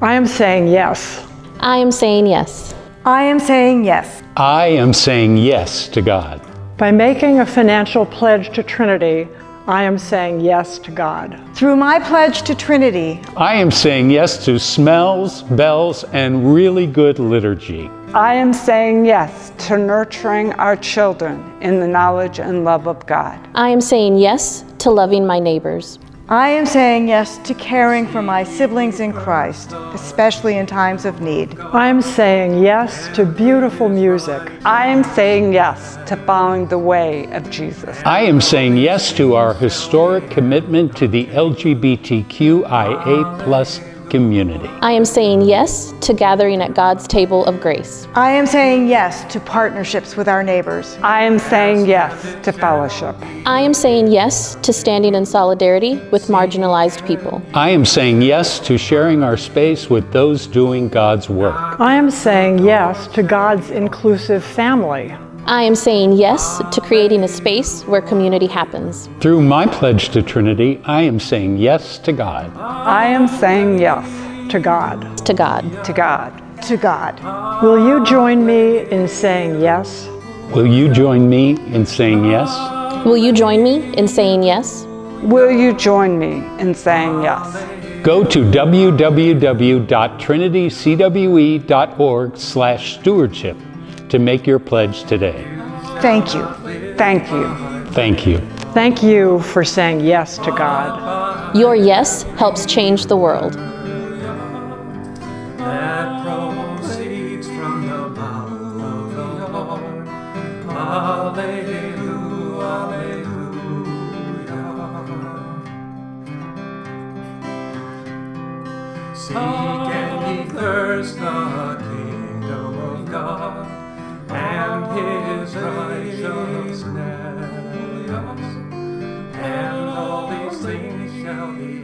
I am saying yes. I am saying yes. I am saying yes. I am saying yes to God. By making a financial pledge to Trinity, I am saying yes to God. Through my pledge to Trinity, I am saying yes to smells, bells, and really good liturgy. I am saying yes to nurturing our children in the knowledge and love of God. I am saying yes to loving my neighbors. I am saying yes to caring for my siblings in Christ, especially in times of need. I am saying yes to beautiful music. I am saying yes to following the way of Jesus. I am saying yes to our historic commitment to the LGBTQIA plus community. I am saying yes to gathering at God's table of grace. I am saying yes to partnerships with our neighbors. I am saying yes to fellowship. I am saying yes to standing in solidarity with marginalized people. I am saying yes to sharing our space with those doing God's work. I am saying yes to God's inclusive family. I am saying yes to creating a space where community happens. Through my pledge to Trinity, I am saying yes to God. I am saying yes to God. To God. to God. To God. Will you join me in saying yes? Will you join me in saying yes? Will you join me in saying yes? Will you join me in saying yes? Go to www.trinitycwe.org/stewardship to make your pledge today. Thank you. Thank you. Thank you. Thank you for saying yes to God. Your yes helps change the world. that proceeds from the mouth of the Lord. Alleluia, alleluia. Seek and ye thirst the on his righteousness, and all these things shall be